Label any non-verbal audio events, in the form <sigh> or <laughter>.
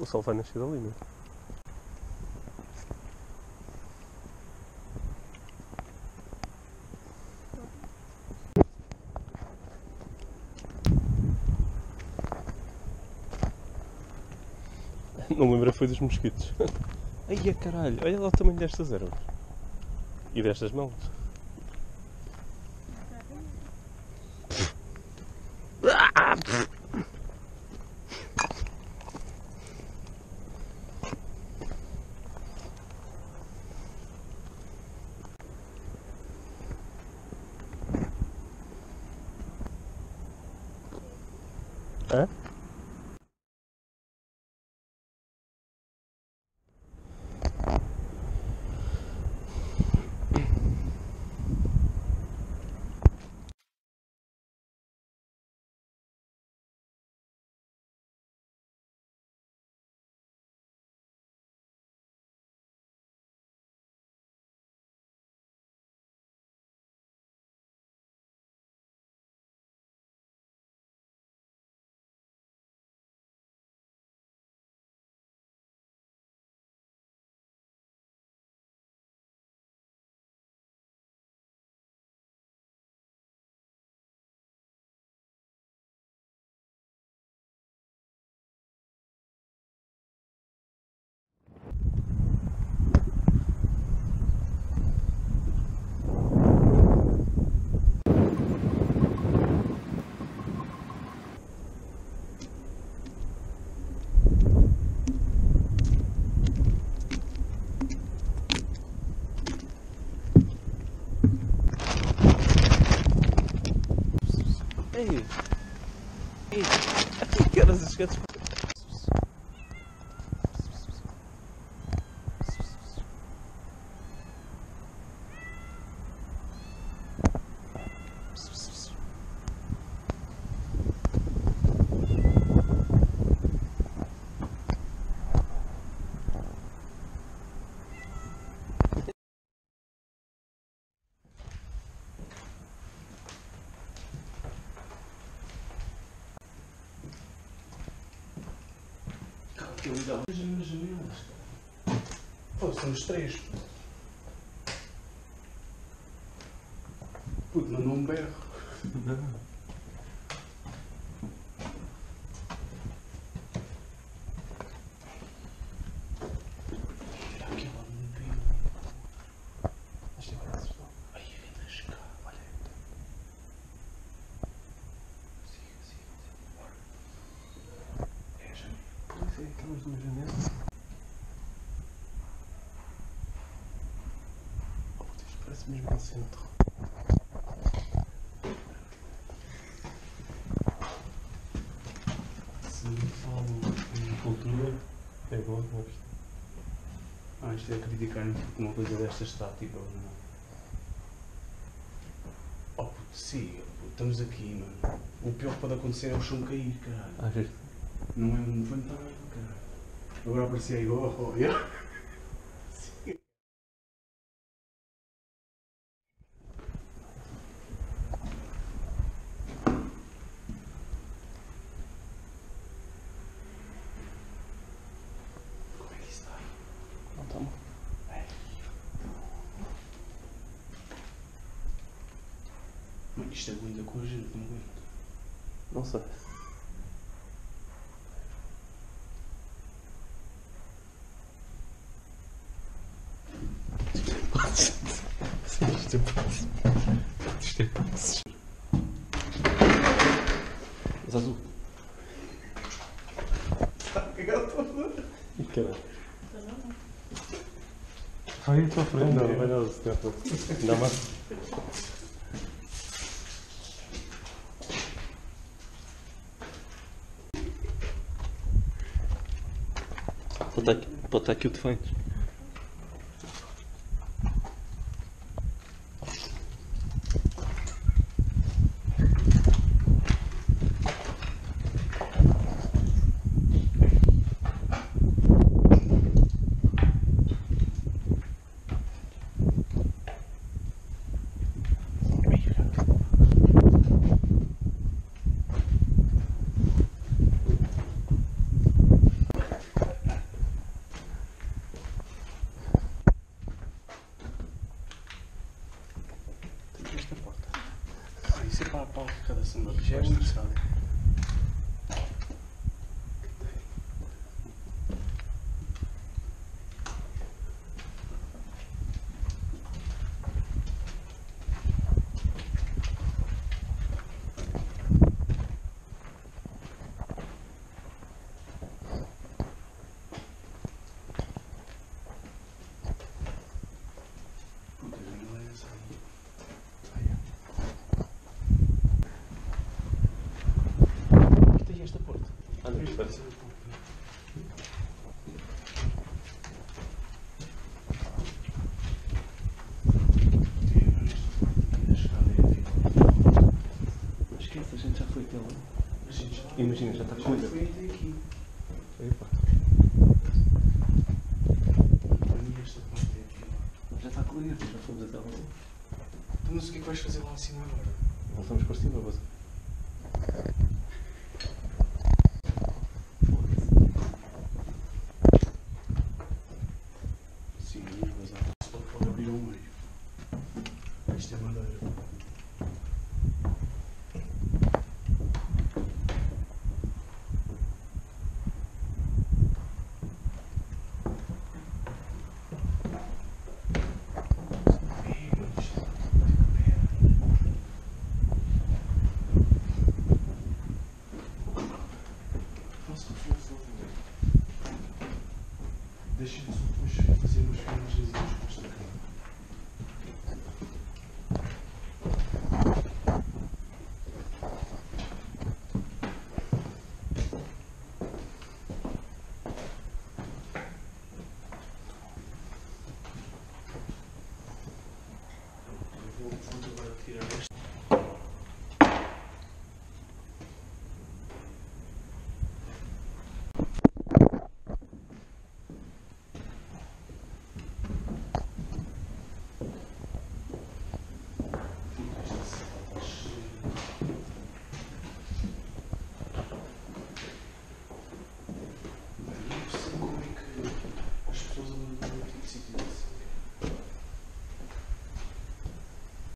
o sol vai nascer ali, <laughs> não é? Não lembra foi dos mosquitos. <laughs> Ai, a caralho, olha lá o tamanho destas ervas. E destas mãos. Ei! Ei! Que horas os gatos. Eu ligava as janelas. Pô, somos três. Puto, mas não berro. Olha aquela mobília. Esta é a assustar. Ai, ainda chegar. Olha. Siga, siga, siga. Bora. É a janela. É, aquelas duas janelas. Oh, isto parece mesmo um centro. Se falam em cultura, é bom, não é? Ah, isto é criticarem porque uma coisa destas está tipo. Não. Oh puto, siga, puto, estamos aqui, mano. O pior que pode acontecer é o chão cair, caralho. Ah, viste? Não é um caralho. Agora aparecia igual. Oh, yeah. Como é que isso está? Não está mal. Mano, isto aguenta com a gente, não aguenta. Não sei. É fácil. Mas azul. Cagar todo. Ih, caralho. À tua frente. Não, vai não, senhor. Dá mais. Bota aqui, bota aqui o defeito. Espera. Esquece, a gente já foi até lá. Imagina, já está Já colha. fui até aqui. Epa, já está colher, já fomos até lá. Então mas o que é que vais fazer lá acima agora? Voltamos para cima, mas.